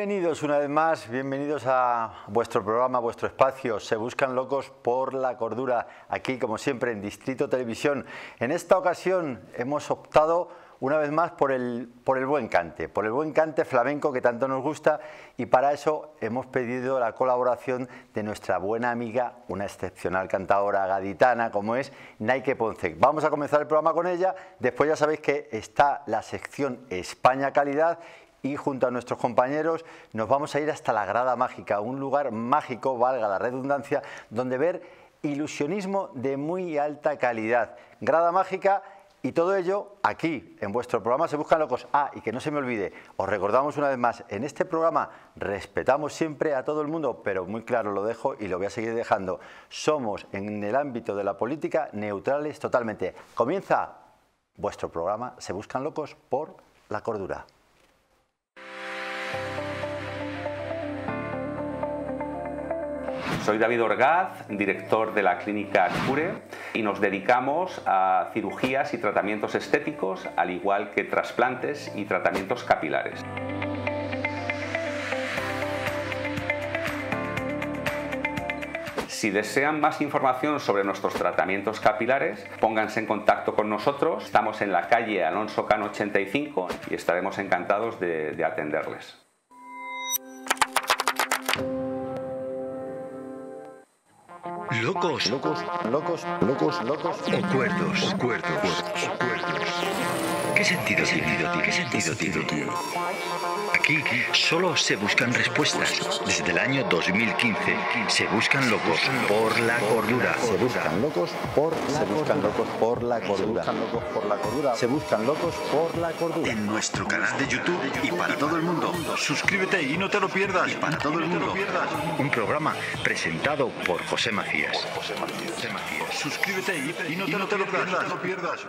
Bienvenidos una vez más, bienvenidos a vuestro programa, vuestro espacio. Se buscan locos por la cordura, aquí como siempre en Distrito Televisión. En esta ocasión hemos optado una vez más por el, por el buen cante, por el buen cante flamenco que tanto nos gusta y para eso hemos pedido la colaboración de nuestra buena amiga, una excepcional cantadora gaditana como es Naike Ponce. Vamos a comenzar el programa con ella, después ya sabéis que está la sección España Calidad y junto a nuestros compañeros nos vamos a ir hasta la Grada Mágica, un lugar mágico, valga la redundancia, donde ver ilusionismo de muy alta calidad. Grada Mágica y todo ello aquí, en vuestro programa Se Buscan Locos. Ah, y que no se me olvide, os recordamos una vez más, en este programa respetamos siempre a todo el mundo, pero muy claro lo dejo y lo voy a seguir dejando. Somos en el ámbito de la política neutrales totalmente. Comienza vuestro programa Se Buscan Locos por la Cordura. Soy David Orgaz, director de la clínica Cure y nos dedicamos a cirugías y tratamientos estéticos, al igual que trasplantes y tratamientos capilares. Si desean más información sobre nuestros tratamientos capilares, pónganse en contacto con nosotros. Estamos en la calle Alonso Cano 85 y estaremos encantados de atenderles. Locos. Locos, locos, locos, locos. O cuerdos. Cuerdos. Cuerdos. ¿Qué sentido tiene? ¿Qué sentido tiene? Aquí solo se buscan respuestas. Desde el año 2015 se buscan locos por la cordura. Se buscan locos por se buscan locos por la cordura. Se buscan locos por la cordura. Se buscan locos por la cordura. En nuestro canal de YouTube y para todo el mundo. Suscríbete y no te lo pierdas. Y para todo el mundo. Un programa presentado por José Macías. José Macías. Suscríbete y, no, te lo pierdas.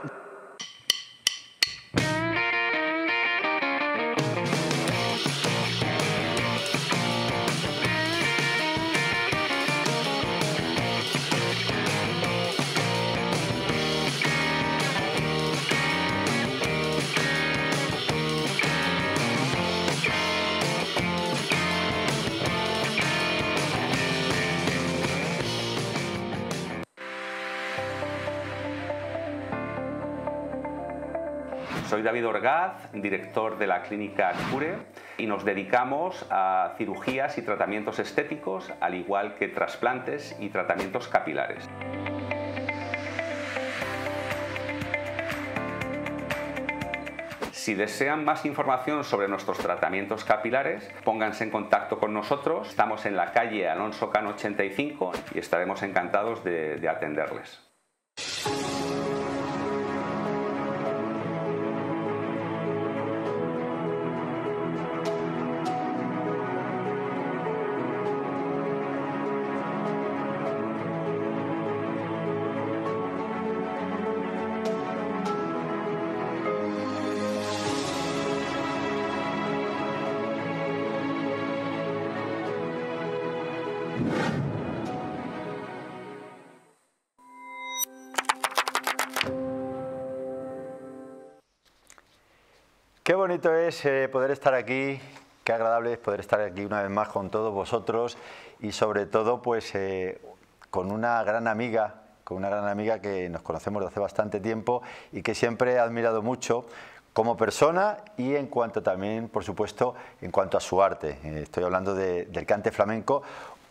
Soy David Orgaz, director de la clínica Cure y nos dedicamos a cirugías y tratamientos estéticos, al igual que trasplantes y tratamientos capilares. Si desean más información sobre nuestros tratamientos capilares, pónganse en contacto con nosotros. Estamos en la calle Alonso Cano 85 y estaremos encantados de atenderles. Es eh, poder estar aquí, qué agradable es poder estar aquí una vez más con todos vosotros y sobre todo pues eh, con una gran amiga, con una gran amiga que nos conocemos de hace bastante tiempo y que siempre he admirado mucho como persona y en cuanto también, por supuesto, en cuanto a su arte. Eh, estoy hablando de- del cante flamenco,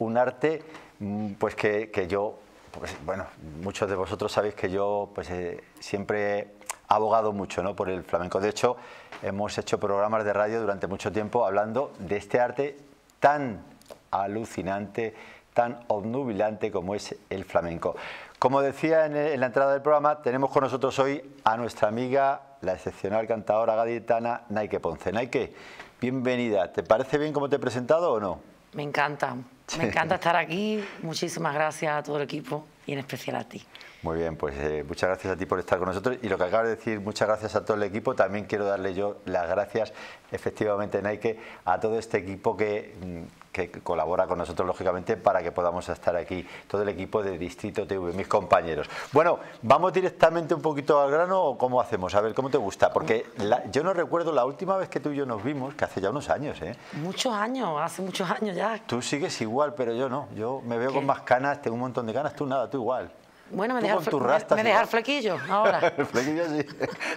un arte mm, pues que, que yo, pues, bueno, muchos de vosotros sabéis que yo pues eh, siempre abogado mucho ¿no? por el flamenco. De hecho, hemos hecho programas de radio durante mucho tiempo hablando de este arte tan alucinante, tan obnubilante como es el flamenco. Como decía en, en la entrada del programa, tenemos con nosotros hoy a nuestra amiga, la excepcional cantadora gaditana Naike Ponce. Naike, bienvenida. ¿Te parece bien cómo te he presentado o no? Me encanta, me encanta estar aquí. Muchísimas gracias a todo el equipo y en especial a ti. Muy bien, pues eh, muchas gracias a ti por estar con nosotros y lo que acabas de decir, muchas gracias a todo el equipo. También quiero darle yo las gracias, efectivamente, Nike, a todo este equipo que, mm, que colabora con nosotros, lógicamente, para que podamos estar aquí, todo el equipo de Distrito TV, mis compañeros. Bueno, vamos directamente un poquito al grano o cómo hacemos, a ver, ¿cómo te gusta? Porque yo no recuerdo la última vez que tú y yo nos vimos, que hace ya unos años, ¿eh? Muchos años, hace muchos años ya. Tú sigues igual, pero yo no, yo me veo con más canas, tengo un montón de canas, tú nada, tú igual. Bueno, me deja, el, me, flequillo ahora. el flequillo sí.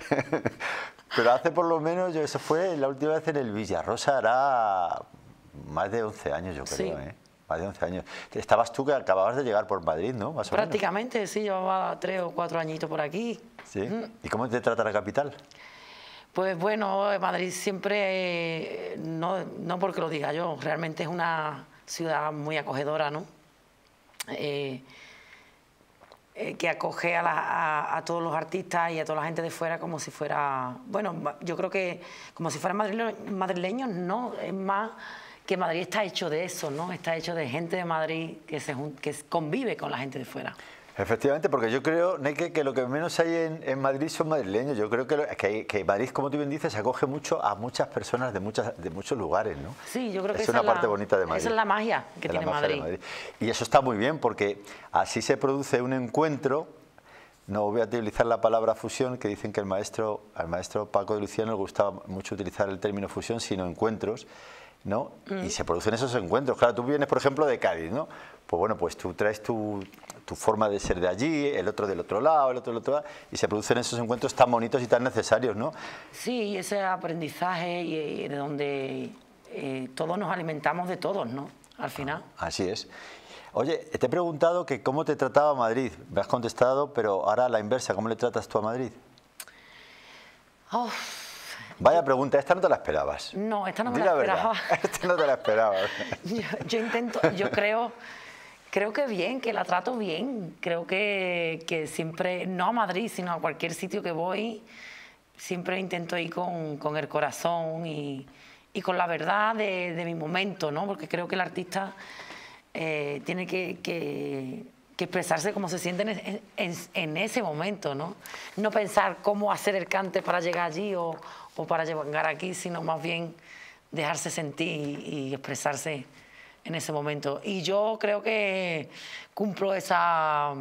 Pero hace por lo menos, yo, eso fue la última vez en el Villarrosa, hará más de 11 años, yo creo, ¿eh? Más de 11 años. Estabas tú que acababas de llegar por Madrid, ¿no? Prácticamente, sí, llevaba tres o cuatro añitos por aquí. ¿Sí? ¿Y cómo te trata la capital? Pues bueno, Madrid siempre, no, no porque lo diga yo, realmente es una ciudad muy acogedora, ¿no? Eh, eh, que acoge a, todos los artistas y a toda la gente de fuera como si fuera, bueno, yo creo que como si fueran madrileños, no, es más que Madrid está hecho de eso, ¿no? Está hecho de gente de Madrid que, se, que convive con la gente de fuera. Efectivamente, porque yo creo, Neke, que lo que menos hay en, Madrid son madrileños. Yo creo que, que, Madrid, como tú bien dices, acoge mucho a muchas personas de, muchas, de muchos lugares, ¿no? Sí, yo creo que es una parte bonita de Madrid. Esa es la magia que tiene Madrid. Y eso está muy bien, porque así se produce un encuentro. No voy a utilizar la palabra fusión, que dicen que el maestro, al maestro Paco de Luciano le gustaba mucho utilizar el término fusión, sino encuentros. ¿No? Y se producen esos encuentros. Claro, tú vienes, por ejemplo, de Cádiz, ¿no? Pues bueno, pues tú traes tu, tu forma de ser de allí, el otro del otro lado, el otro del otro lado, y se producen esos encuentros tan bonitos y tan necesarios, ¿no? Sí, ese aprendizaje y, de donde eh, todos nos alimentamos de todos, ¿no? Al final. Así es. Oye, te he preguntado que cómo te trataba Madrid. Me has contestado, pero ahora la inversa, ¿cómo le tratas tú a Madrid? Vaya pregunta, esta no te la esperabas. No, esta no me la, esperaba. Esta no te la esperabas. yo, intento, yo creo, creo que bien, que la trato bien. Creo que, que, siempre, no a Madrid, sino a cualquier sitio que voy, siempre intento ir con, con el corazón y, y, con la verdad de, de, mi momento, ¿no? Porque creo que el artista eh, tiene que, que, expresarse como se siente en, en, en, ese momento, ¿no? No pensar cómo hacer el cante para llegar allí o, o para llegar aquí, sino más bien dejarse sentir y, expresarse en ese momento. Y yo creo que cumplo esa,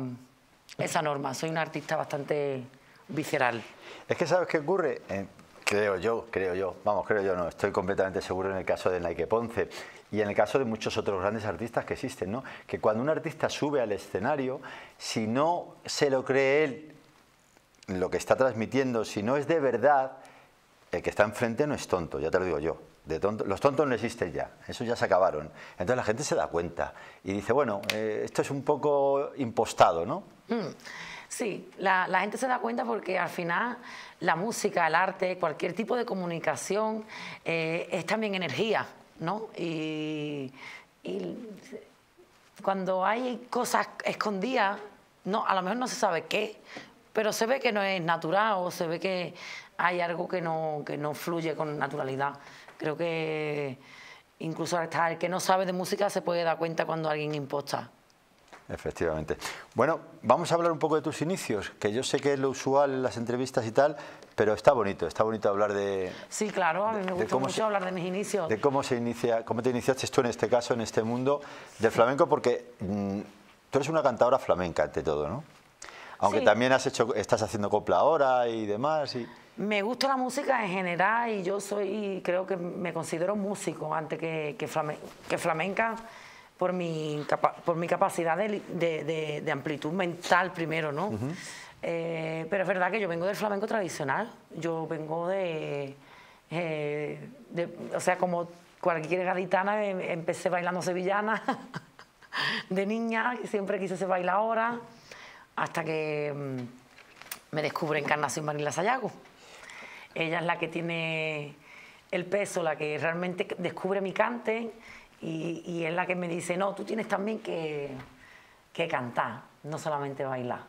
esa norma. Soy un artista bastante visceral. Es que sabes qué ocurre, eh, creo yo, creo yo, vamos, creo yo no, estoy completamente seguro en el caso de Nike Ponce y en el caso de muchos otros grandes artistas que existen, ¿no? Que cuando un artista sube al escenario, si no se lo cree él lo que está transmitiendo, si no es de verdad, el que está enfrente no es tonto, ya te lo digo yo los tontos no existen ya, eso ya se acabaron. Entonces la gente se da cuenta y dice, bueno, eh, esto es un poco impostado, ¿no? Mm, sí, la, gente se da cuenta porque al final la música, el arte, cualquier tipo de comunicación eh, es también energía, ¿no? Y, cuando hay cosas escondidas, no, a lo mejor no se sabe qué, pero se ve que no es natural o se ve que hay algo que no, que no fluye con naturalidad. Creo que incluso hasta el que no sabe de música se puede dar cuenta cuando alguien imposta. Efectivamente. Bueno, vamos a hablar un poco de tus inicios, que yo sé que es lo usual en las entrevistas y tal, pero está bonito, está bonito hablar de... Sí, claro, a mí me gusta mucho hablar de mis inicios. De cómo se inicia, cómo te iniciaste tú en este caso, en este mundo del flamenco, porque mm, tú eres una cantadora flamenca ante todo, ¿no? Aunque también has hecho, estás haciendo copla ahora y demás. Y... Me gusta la música en general y yo soy, creo que me considero músico antes que, que, flamenca por mi, por mi capacidad de, amplitud mental primero, ¿no? Eh, pero es verdad que yo vengo del flamenco tradicional, yo vengo de, eh, o sea, como cualquier gaditana, em, empecé bailando sevillana de niña, siempre quise ser bailadora, hasta que mm, me descubre Encarnación Marila Sayago. Ella es la que tiene el peso, la que realmente descubre mi cante y, es la que me dice, no, tú tienes también que, cantar, no solamente bailar.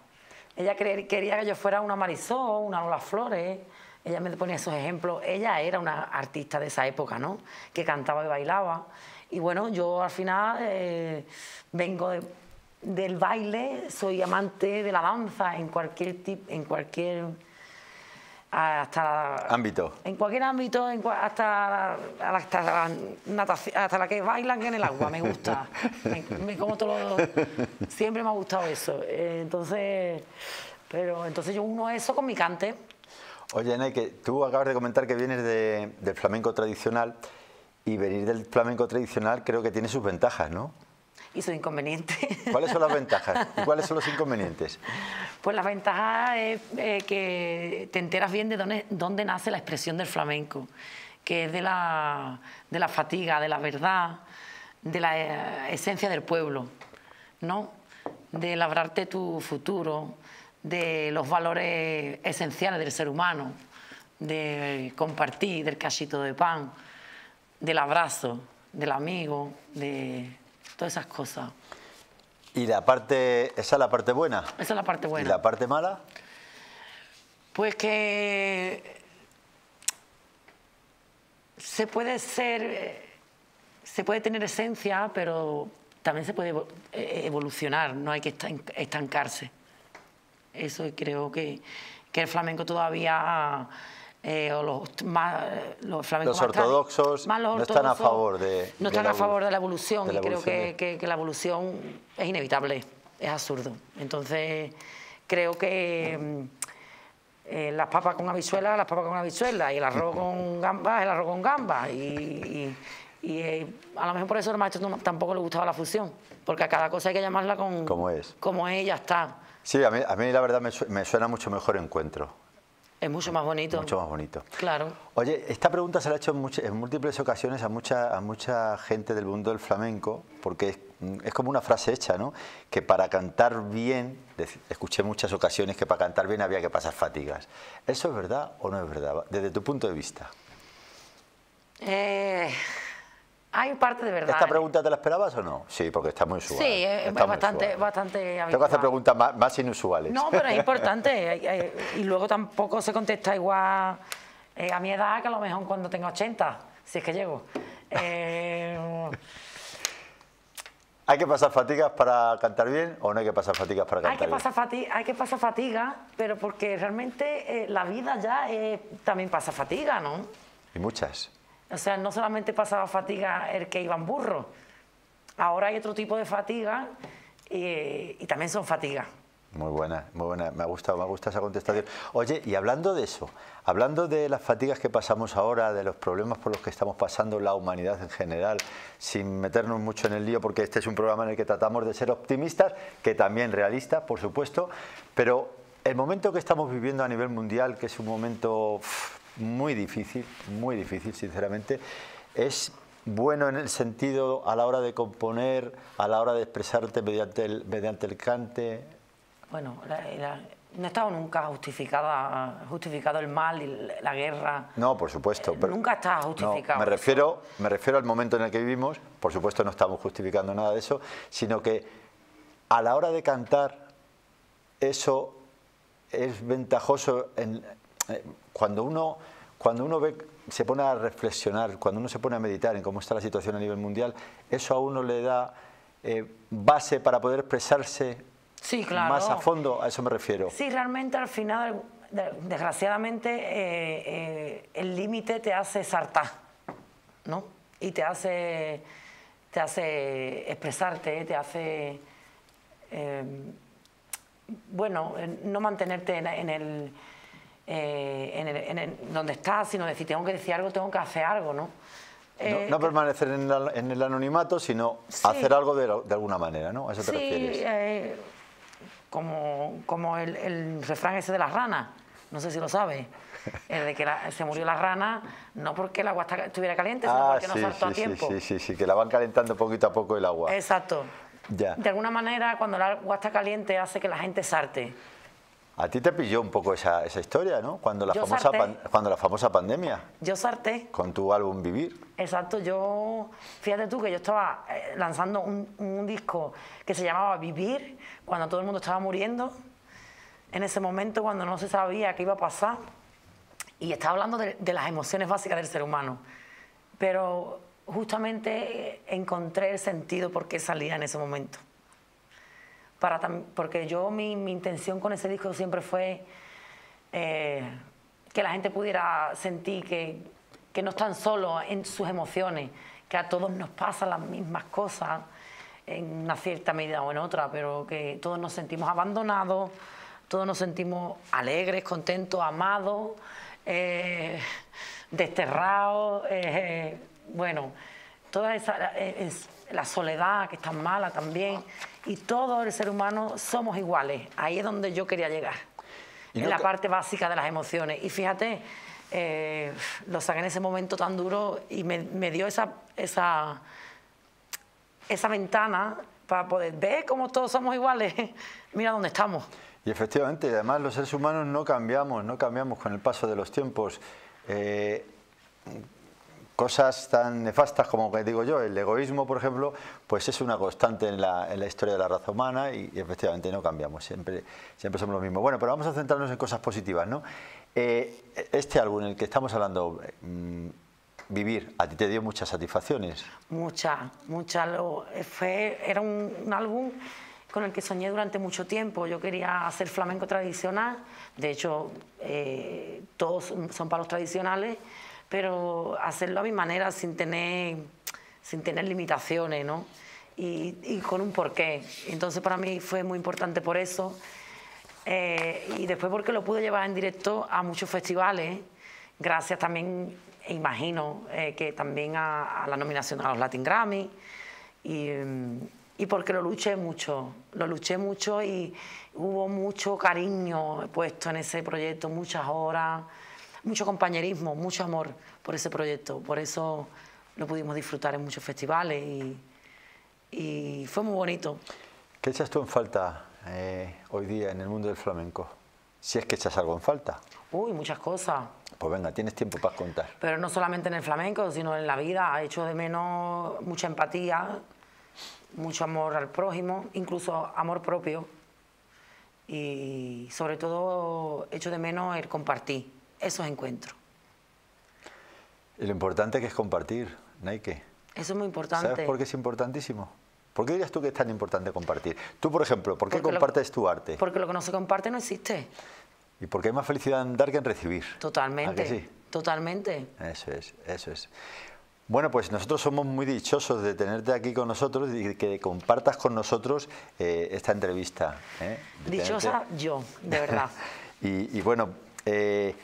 Ella quería que yo fuera una Marisol, una Lola Flores, ella me ponía esos ejemplos. Ella era una artista de esa época, ¿no? Que cantaba y bailaba. Y bueno, yo al final eh, vengo del baile, soy amante de la danza en cualquier, en cualquier hasta ámbito. En cualquier ámbito en hasta la, hasta la natación, hasta la que bailan en el agua me gusta. Me, como todo siempre me ha gustado eso. Eh, entonces pero entonces yo uno eso con mi cante. Oye Neke, tú acabas de comentar que vienes del flamenco tradicional y venir del flamenco tradicional creo que tiene sus ventajas ¿no? Y sus inconvenientes. ¿Cuáles son las ventajas y cuáles son los inconvenientes? Pues la ventaja es eh, que te enteras bien de dónde, dónde, nace la expresión del flamenco, que es de la, de la fatiga, de la verdad, de la eh, esencia del pueblo, ¿no? de labrarte tu futuro, de los valores esenciales del ser humano, de compartir, del cachito de pan, del abrazo, del amigo, de todas esas cosas. ¿Y la parte, esa es la parte buena? Esa es la parte buena. ¿Y la parte mala? Pues que se puede ser, se puede tener esencia, pero también se puede eh, evolucionar, no hay que estancarse. Eso creo que, que el flamenco todavía eh, o los, más, los flamencos los ortodoxos, no están a favor de no están a favor de la evolución y creo que, que, la evolución es inevitable es absurdo. Entonces creo que mm, eh, las papas con habichuelas las papas con habichuelas y el arroz con gambas el arroz con gambas y, y, eh, a lo mejor por eso al maestro tampoco le gustaba la fusión porque a cada cosa hay que llamarla con como es. como es ya está. Sí a mí, a mí la verdad me, me suena mucho mejor encuentro es mucho más bonito. Mucho más bonito. Claro. Oye, esta pregunta se la ha hecho en, múltiples ocasiones a mucha, a mucha gente del mundo del flamenco, porque es, como una frase hecha, ¿no? Que para cantar bien, escuché muchas ocasiones que para cantar bien había que pasar fatigas. ¿Eso es verdad o no es verdad, desde tu punto de vista? Eh, hay parte de verdad. ¿Esta pregunta te la esperabas o no? Sí, porque está muy usual. Sí, es bastante, bastante Tengo que hacer preguntas más, inusuales. No, pero es importante. y luego tampoco se contesta igual eh, a mi edad que a lo mejor cuando tenga 80, si es que llego. Eh, ¿Hay que pasar fatigas para cantar bien o no hay que pasar fatigas para cantar hay que bien? Pasar hay que pasar fatiga, pero porque realmente eh, la vida ya también pasa fatiga, ¿no? Y muchas. O sea, no solamente pasaba fatiga el que iba en burro, ahora hay otro tipo de fatiga y, también son fatigas. Muy buena, muy buena. Me ha gustado, me ha gustado esa contestación. Oye, y hablando de eso, hablando de las fatigas que pasamos ahora, de los problemas por los que estamos pasando la humanidad en general, sin meternos mucho en el lío, porque este es un programa en el que tratamos de ser optimistas, que también realistas, por supuesto, pero el momento que estamos viviendo a nivel mundial, que es un momento muy difícil, muy difícil, sinceramente. Es bueno en el sentido a la hora de componer, a la hora de expresarte mediante el, mediante el cante. Bueno, no ha estado nunca justificada, justificado el mal y la guerra. No, por supuesto. Pero nunca está justificado. me, refiero, me refiero al momento en el que vivimos, por supuesto no estamos justificando nada de eso, sino que a la hora de cantar eso es ventajoso en, eh, cuando uno, cuando uno ve, se pone a reflexionar, cuando uno se pone a meditar en cómo está la situación a nivel mundial, eso a uno le da eh, base para poder expresarse más a fondo, a eso me refiero. Sí, realmente al final, desgraciadamente, eh, el límite te hace saltar, ¿no? Y te hace, te hace expresarte, te hace, bueno, no mantenerte en el eh, en, donde estás, sino decir, tengo que decir algo, tengo que hacer algo, ¿no? no, no, eh, permanecer en, el anonimato, sino hacer algo de, alguna manera, ¿no? ¿A eso te refieres? Eh, como, como el, refrán ese de las ranas, no sé si lo sabes. El de que se murió la rana, no porque el agua estuviera caliente, sino ah, porque no saltó a tiempo. Sí, sí, sí, que la van calentando poquito a poco el agua. Exacto. Ya. De alguna manera, cuando el agua está caliente, hace que la gente salte. A ti te pilló un poco esa, esa historia, ¿no? Cuando la, famosa cuando la famosa pandemia. Yo sarté. Con tu álbum Vivir. Exacto, yo, fíjate tú que yo estaba eh, lanzando un, un, disco que se llamaba Vivir, cuando todo el mundo estaba muriendo, en ese momento cuando no se sabía qué iba a pasar, y estaba hablando de, de las emociones básicas del ser humano. Pero justamente encontré el sentido por qué salía en ese momento porque yo mi, intención con ese disco siempre fue eh, que la gente pudiera sentir que, que no están solos en sus emociones, que a todos nos pasan las mismas cosas en una cierta medida o en otra, pero que todos nos sentimos abandonados, todos nos sentimos alegres, contentos, amados, eh, desterrados, eh, bueno, toda esa eh, la soledad que es tan mala también, y todo el ser humano somos iguales. Ahí es donde yo quería llegar, en la parte básica de las emociones. Y fíjate, lo saqué en ese momento tan duro y me, me dio esa, esa, esa ventana para poder ver cómo todos somos iguales. Mira dónde estamos. Y efectivamente, además los seres humanos no cambiamos, no cambiamos con el paso de los tiempos. Eh, cosas tan nefastas como que digo yo, el egoísmo, por ejemplo, pues es una constante en la, en la historia de la raza humana y, efectivamente no cambiamos, siempre, siempre somos los mismos. Bueno, pero vamos a centrarnos en cosas positivas, ¿no? Eh, este álbum en el que estamos hablando, mm, Vivir, a ti te dio muchas satisfacciones. Muchas, muchas. Fue, era un álbum con el que soñé durante mucho tiempo. Yo quería hacer flamenco tradicional, de hecho eh, todos son palos tradicionales, pero hacerlo a mi manera sin tener, sin tener limitaciones, ¿no? Y, con un porqué. Entonces para mí fue muy importante por eso. Eh, y después porque lo pude llevar en directo a muchos festivales, gracias también, imagino, eh, que también a, a, la nominación a los Latin Grammy. Y, mm, y porque lo luché mucho, lo luché mucho y hubo mucho cariño puesto en ese proyecto, muchas horas, mucho compañerismo, mucho amor por ese proyecto. Por eso lo pudimos disfrutar en muchos festivales y, y fue muy bonito. ¿Qué echas tú en falta eh, hoy día en el mundo del flamenco? Si es que echas algo en falta. Uy, muchas cosas. Pues venga, tienes tiempo para contar. Pero no solamente en el flamenco, sino en la vida. He hecho de menos mucha empatía, mucho amor al prójimo, incluso amor propio y sobre todo echo de menos el compartir esos encuentros. Y lo importante que es compartir, Nike. Eso es muy importante. ¿Sabes por qué es importantísimo? ¿Por qué dirías tú que es tan importante compartir? Tú, por ejemplo, ¿por qué compartes tu arte? Porque lo que no se comparte no existe. Y porque hay más felicidad en dar que en recibir. Totalmente. sí? Totalmente. Eso es, eso es. Bueno, pues nosotros somos muy dichosos de tenerte aquí con nosotros y que compartas con nosotros eh, esta entrevista. ¿eh? Dichosa yo, de verdad. y, bueno, eh,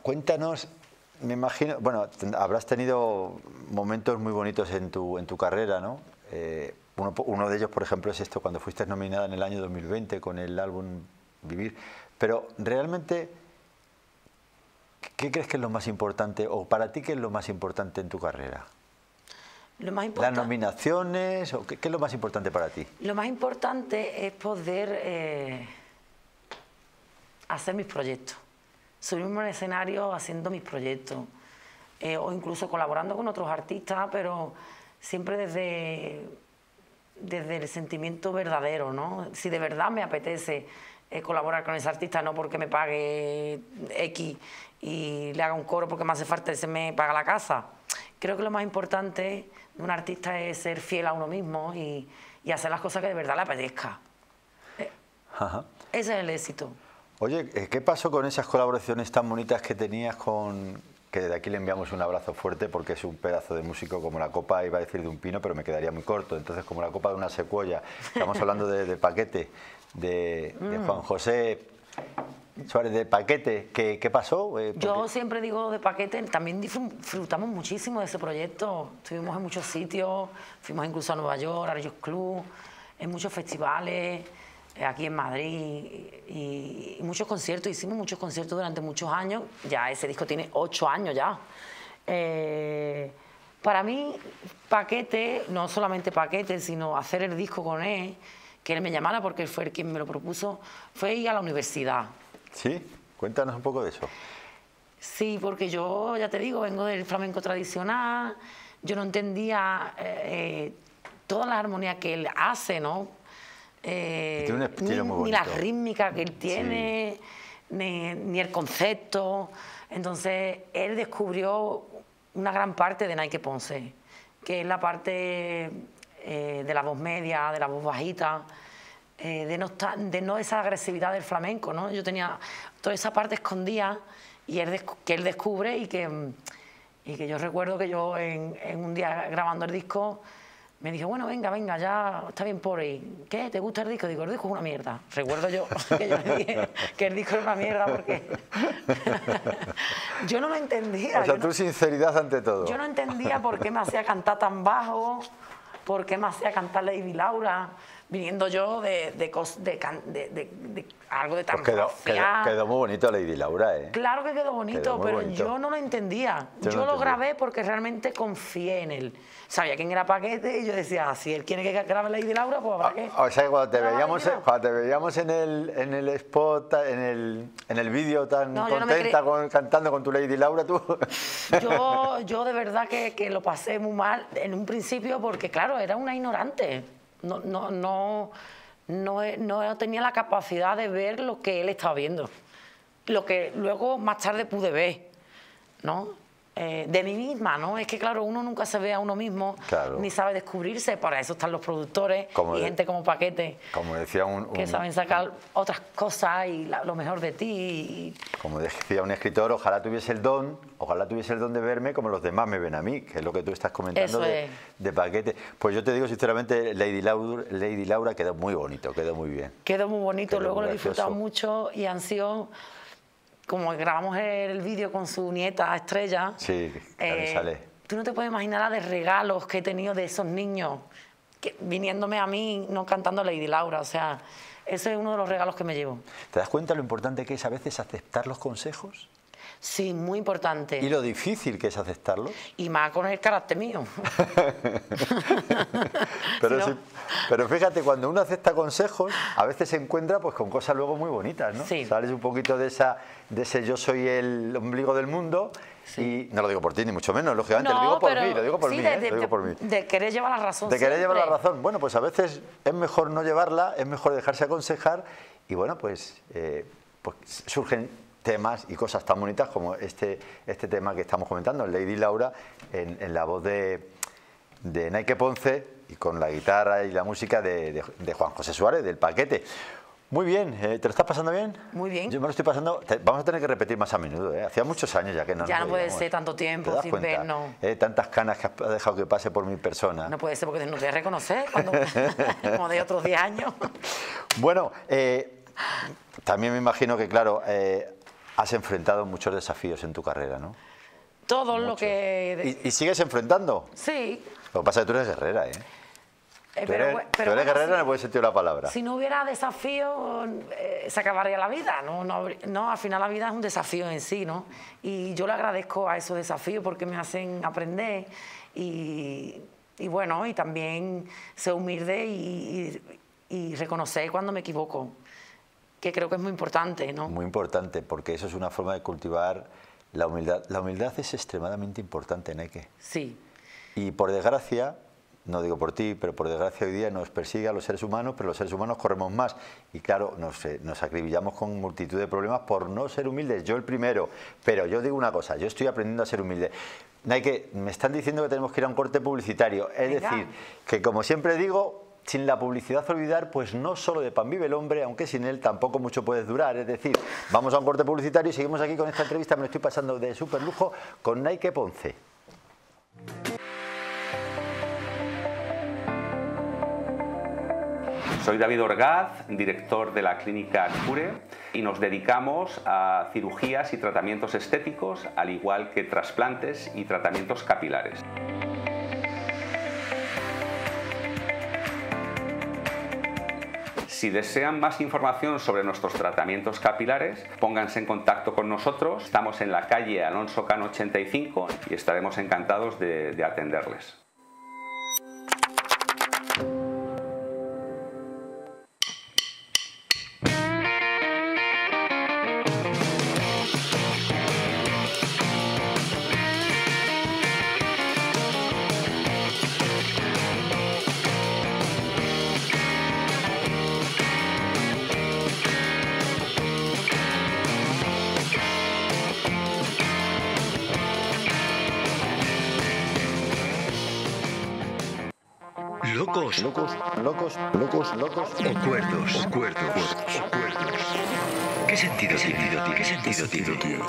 cuéntanos, me imagino, bueno, habrás tenido momentos muy bonitos en tu, en tu carrera, ¿no? Uno, uno, de ellos, por ejemplo, es esto, cuando fuiste nominada en el año 2020 con el álbum Vivir. Pero realmente ¿Qué crees que es lo más importante o para ti qué es lo más importante en tu carrera? Lo más ¿Las nominaciones? O qué, es lo más importante para ti? Lo más importante es poder eh, hacer mis proyectos, subirme al escenario haciendo mis proyectos eh, o incluso colaborando con otros artistas, pero siempre desde, desde el sentimiento verdadero, ¿no? Si de verdad me apetece eh, colaborar con ese artista, no porque me pague X y le haga un coro porque me hace falta y se me paga la casa. Creo que lo más importante de un artista es ser fiel a uno mismo y, hacer las cosas que de verdad le apetezca. Eh, ese es el éxito. Oye, eh, ¿qué pasó con esas colaboraciones tan bonitas que tenías con, que de aquí le enviamos un abrazo fuerte porque es un pedazo de músico como la copa, iba a decir de un pino, pero me quedaría muy corto, entonces como la copa de una secuoya, estamos hablando de, paquete, de, mm. Juan José Suárez de Paquete, ¿qué, pasó? Eh, Yo siempre digo de Paquete, también disfrutamos muchísimo de ese proyecto. Estuvimos en muchos sitios, fuimos incluso a Nueva York, a Reyes Club, en muchos festivales, aquí en Madrid, y, muchos conciertos. Hicimos muchos conciertos durante muchos años. Ya ese disco tiene ocho años ya. Eh, para mí, Paquete, no solamente Paquete, sino hacer el disco con él, que él me llamara porque él fue el quien me lo propuso, fue ir a la universidad Sí, cuéntanos un poco de eso. Sí, porque yo, ya te digo, vengo del flamenco tradicional, yo no entendía eh, toda la armonía que él hace, ¿no? Eh, tiene un estilo ni, muy ni, la rítmica que él tiene, ni, el concepto. Entonces, él descubrió una gran parte de Nike Ponce, que es la parte eh, de la voz media, de la voz bajita, eh, de, no estar- de no esa agresividad del flamenco, ¿no? Yo tenía toda esa parte escondida y él, que él descubre y que, y que yo recuerdo que yo en, en un día grabando el disco me dije, bueno, venga, venga, ya está bien por ahí. ¿Qué? ¿Te gusta el disco? Digo, el disco es una mierda. Recuerdo yo que yo le dije que el disco era una mierda porque yo no lo entendía. O sea, no- tu sinceridad ante todo. yo no entendía por qué me hacía cantar tan bajo, por qué me hacía cantar Lady Laura, viniendo yo de, de, de de- algo de tan Pues quedó, quedó- quedó muy bonito Lady Laura, ¿eh? Claro que quedó bonito, Quedó pero bonito. yo no lo entendía. Yo Yo, no lo entendía. grabé porque realmente confié en él. Sabía quién era Paquete y yo decía, "Ah, si él quiere que grabe Lady Laura, pues habrá que... O sea, cuando te veíamos, cuando te veíamos en el, en el spot, en el, en el vídeo tan No, no contenta cre- con- cantando con tu Lady Laura, tú... Yo, yo de verdad que, que lo pasé muy mal en un principio porque, claro, era una ignorante. No, no, no, no, tenía la capacidad de ver lo que él estaba viendo. Lo que luego más tarde pude ver, ¿no? Eh, de mí misma, ¿no? Es que, claro, uno nunca se ve a uno mismo, Claro. ni sabe descubrirse. Para eso están los productores Como y de- gente como Paquete, Como decía un, que saben sacar otras cosas y la- lo mejor de ti. y- como decía un escritor, ojalá tuviese el don, ojalá tuviese el don de verme como los demás me ven a mí, que es lo que tú estás comentando de, es. de paquete. Pues yo te digo sinceramente, Lady Laura, Lady Laura quedó muy bonito, quedó muy bien. Quedó muy bonito, Quedó luego muy lo he disfrutado mucho y han sido, como grabamos el vídeo con su nieta Estrella, Sí, ahí sale. tú no te puedes imaginar la de regalos que he tenido de esos niños que, viniéndome a mí, no cantando Lady Laura, o sea, ese es uno de los regalos que me llevo. ¿Te das cuenta lo importante que es a veces aceptar los consejos? Sí, muy importante. Y lo difícil que es aceptarlos. Y más con el carácter mío. Pero, sí- pero fíjate, cuando uno acepta consejos, a veces se encuentra pues con cosas luego muy bonitas, ¿no? Sí. Sales un poquito de esa de ese yo soy el ombligo del mundo y no lo digo por ti ni mucho menos, lógicamente, lo digo por mí, lo digo por sí, mí, de, ¿eh? de- lo digo por mí. de querer llevar la razón De querer llevar la razón. Bueno, pues a veces es mejor no llevarla, es mejor dejarse aconsejar y bueno, pues, eh, pues surgen temas y cosas tan bonitas como este, este tema que estamos comentando, Lady Laura, en, en la voz de, de Nike Ponce y con la guitarra y la música de, de- de Juan José Suárez, del paquete. Muy bien, eh, ¿te lo estás pasando bien? Muy bien. Yo me lo estoy pasando, te- vamos a tener que repetir más a menudo, ¿eh? hacía muchos años ya que no Ya no puede ser tanto tiempo ¿Te das sin cuenta? vernos. Eh, tantas canas que has dejado que pase por mi persona. No puede ser porque no te voy a reconocer cuando, como de otros 10 años. Bueno, eh, también me imagino que, claro, eh, has enfrentado muchos desafíos en tu carrera, ¿no? Todo lo que... ¿Y, y sigues enfrentando? Sí, Lo que pasa es que tú eres guerrera, ¿eh? eh, Tú pero, eres, tú pero eres bueno, guerrera en si- el buen sentido de la palabra. Si no hubiera desafío, eh, se acabaría la vida, ¿no? No, no, al final la vida es un desafío en sí, ¿no? Y yo le agradezco a esos desafíos porque me hacen aprender y, y bueno, y también ser humilde y, y- y reconocer cuando me equivoco, que creo que es muy importante, ¿no? Muy importante, porque eso es una forma de cultivar la humildad. La humildad es extremadamente importante, Neke. Sí, Y por desgracia, no digo por ti, pero por desgracia hoy día nos persigue a los seres humanos, pero los seres humanos corremos más. Y claro, nos, eh, nos acribillamos con multitud de problemas por no ser humildes. Yo el primero. Pero yo digo una cosa, yo estoy aprendiendo a ser humilde. Nike, me están diciendo que tenemos que ir a un corte publicitario. Es Venga. decir, que como siempre digo, sin la publicidad olvidar, pues no solo de pan vive el hombre, aunque sin él tampoco mucho puedes durar. Es decir, vamos a un corte publicitario y seguimos aquí con esta entrevista. Me lo estoy pasando de súper lujo con Nike Ponce. Soy David Orgaz, director de la clínica Cure y nos dedicamos a cirugías y tratamientos estéticos, al igual que trasplantes y tratamientos capilares. Si desean más información sobre nuestros tratamientos capilares, pónganse en contacto con nosotros. Estamos en la calle Alonso Cano 85 y estaremos encantados de atenderles. Locos, locos, locos, locos, locos o cuerdos, cuerdos, cuerdos. ¿Qué sentido tiene? ¿Qué sentido tiene?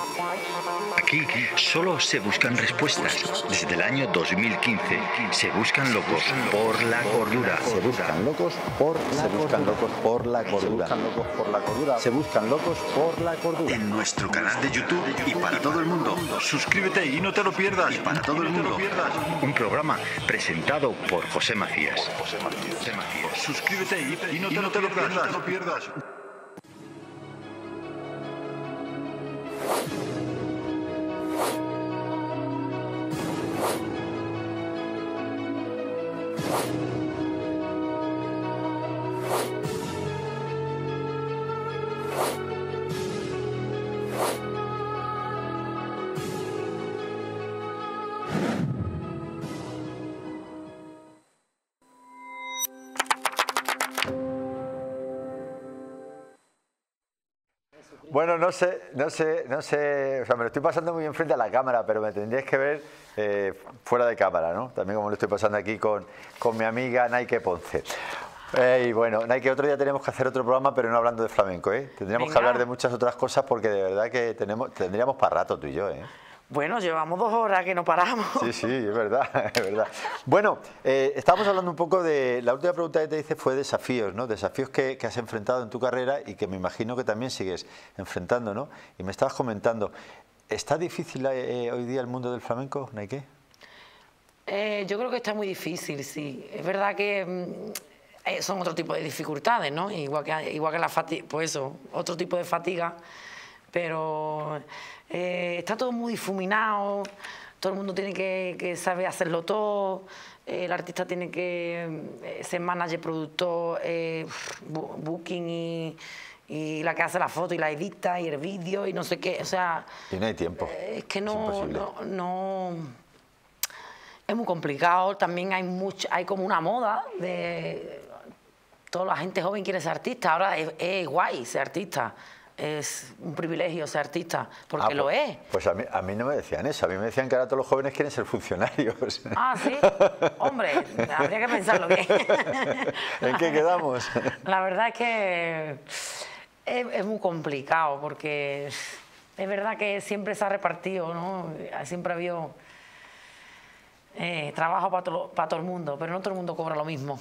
Aquí solo se buscan respuestas. Desde el año 2015 se buscan locos por la cordura. Se buscan locos por la se buscan locos por la cordura. Se buscan locos por la cordura. Se buscan locos por la cordura. En nuestro canal de YouTube y para todo el mundo. Suscríbete y no te lo pierdas. Y para todo el mundo. Un programa presentado por José Macías. José Macías. Suscríbete y, no, te lo pierdas. Thank you. Bueno, no sé, no sé, no sé, o sea, me lo estoy pasando muy bien frente a la cámara, pero me tendríais que ver eh, fuera de cámara, ¿no? También como lo estoy pasando aquí con, con mi amiga Nike Ponce. y bueno, Nike, otro día tenemos que hacer otro programa, pero no hablando de flamenco, ¿eh? Tendríamos que hablar de muchas otras cosas porque de verdad que tenemos, tendríamos para rato tú y yo, ¿eh? Bueno, llevamos dos horas que no paramos. Sí, sí, es verdad, es verdad. Bueno, eh, estábamos hablando un poco de, la última pregunta que te hice fue desafíos, ¿no? Desafíos que, has enfrentado en tu carrera y que me imagino que también sigues enfrentando, ¿no? Y me estabas comentando, ¿está difícil eh, hoy día el mundo del flamenco, Nike? Eh, yo creo que está muy difícil, sí. Es verdad que mm, son otro tipo de dificultades, ¿no? Igual que, igual que la fatiga, pues eso, otro tipo de fatiga, pero eh, está todo muy difuminado, todo el mundo tiene que, saber hacerlo todo, el artista tiene que eh, ser manager, productor, eh, booking y, la que hace la foto y la edita y el vídeo y no sé qué, o sea... Y no hay tiempo. es que no, no, Es muy complicado, también hay, mucho, hay como una moda de... Toda la gente joven quiere ser artista, ahora es, es guay ser artista es un privilegio ser artista, porque ah, lo pues, es. Pues a mí, a mí no me decían eso, a mí me decían que ahora todos los jóvenes quieren ser funcionarios. Ah, sí. Hombre, habría que pensarlo bien. ¿En qué quedamos? La verdad es que es, muy complicado, porque es verdad que siempre se ha repartido, ¿no? Siempre ha habido eh, trabajo para para todo el mundo, pero no todo el mundo cobra lo mismo.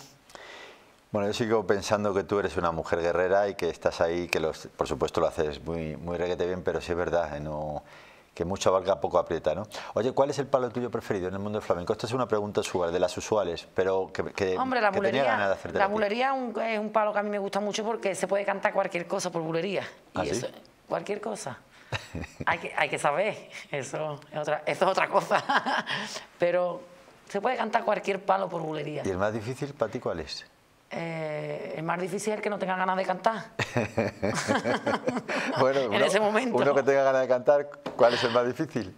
Bueno, yo sigo pensando que tú eres una mujer guerrera y que estás ahí, que los, por supuesto lo haces muy, muy reguete bien, pero sí es verdad, no, que mucho valga, poco aprieta, ¿no? Oye, ¿cuál es el palo tuyo preferido en el mundo del flamenco? Esta es una pregunta usual, de las usuales, pero que, que, Hombre, la tenía ganas de hacerte La bulería es un palo que a mí me gusta mucho porque se puede cantar cualquier cosa por bulería. ¿Ah, eso, cualquier cosa. hay, que, hay que saber, eso es otra, eso es otra cosa. pero se puede cantar cualquier palo por bulería. ¿Y el más difícil para ti cuál es? Eh, es más difícil que no tenga ganas de cantar. bueno, en ese momento. Uno que tenga ganas de cantar, ¿cuál es el más difícil?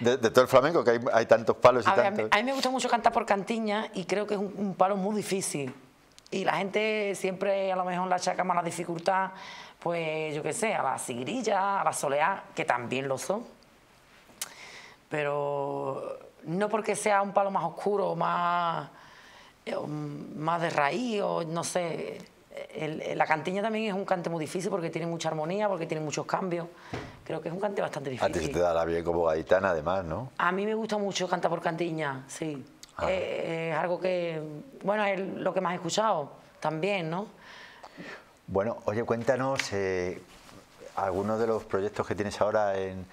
De, todo el flamenco, que hay, tantos palos y tantos. A mí, me gusta mucho cantar por cantiña y creo que es un, palo muy difícil. Y la gente siempre a lo mejor la achaca más la dificultad, pues yo qué sé, a la sigrilla, a la soleá, que también lo son. Pero no porque sea un palo más oscuro o más más de raíz o no sé. la cantiña también es un cante muy difícil porque tiene mucha armonía, porque tiene muchos cambios. Creo que es un cante bastante difícil. A ti se te da la bien como gaitana además, ¿no? A mí me gusta mucho cantar por cantiña, sí. Ah. Eh, es algo que, bueno, es lo que más he escuchado también, ¿no? Bueno, oye, cuéntanos eh, algunos de los proyectos que tienes ahora en...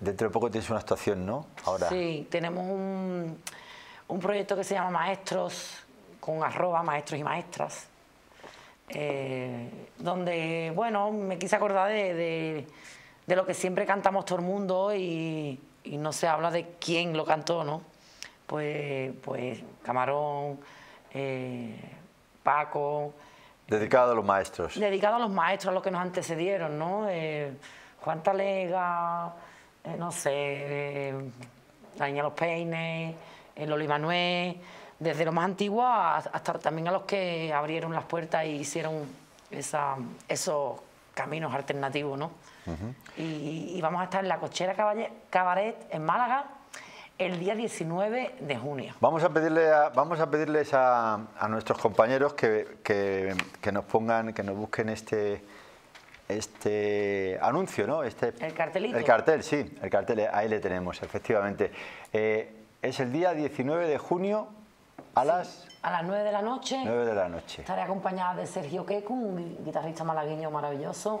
Dentro de poco tienes una actuación, ¿no? Ahora. Sí, tenemos un un proyecto que se llama Maestros, con arroba, maestros y maestras, eh, donde, bueno, me quise acordar de, lo que siempre cantamos todo el mundo y, no se habla de quién lo cantó, ¿no? Pues, pues Camarón, eh, Paco. Dedicado a los maestros. Dedicado a los maestros, a los que nos antecedieron, ¿no? Eh, Juan Talega, no sé, Daña Los Peines el Olivanué, desde lo más antiguo hasta también a los que abrieron las puertas y hicieron esa, esos caminos alternativos, ¿no? y, vamos a estar en la Cochera Cabaret en Málaga el día 19 de junio. Vamos a, pedirle vamos a pedirles a, nuestros compañeros que, que, nos pongan, que nos busquen este, este anuncio, ¿no? Este, el cartelito. El cartel, sí, el cartel, ahí le tenemos, efectivamente. Eh, es el día 19 de junio a las... A las 9 de la noche. 9 de la noche. Estaré acompañada de Sergio Queco, un guitarrista malagueño maravilloso,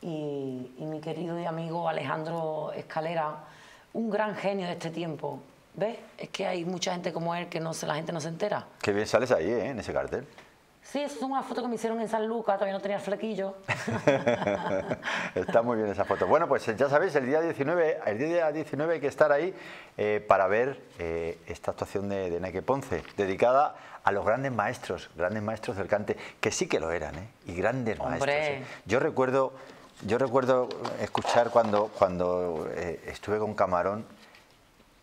y, y mi querido y amigo Alejandro Escalera, un gran genio de este tiempo. ¿Ves? Es que hay mucha gente como él que no se, la gente no se entera. Qué bien sales ahí, ¿eh? en ese cartel. Sí, es una foto que me hicieron en San Lucas, todavía no tenía el flequillo. Está muy bien esa foto. Bueno, pues ya sabéis, el día 19, el día 19 hay que estar ahí eh, para ver eh, esta actuación de, de Nike Ponce, dedicada a los grandes maestros, grandes maestros del cante, que sí que lo eran, ¿eh? y grandes maestros. ¿eh? Yo recuerdo yo recuerdo escuchar cuando, cuando eh, estuve con Camarón,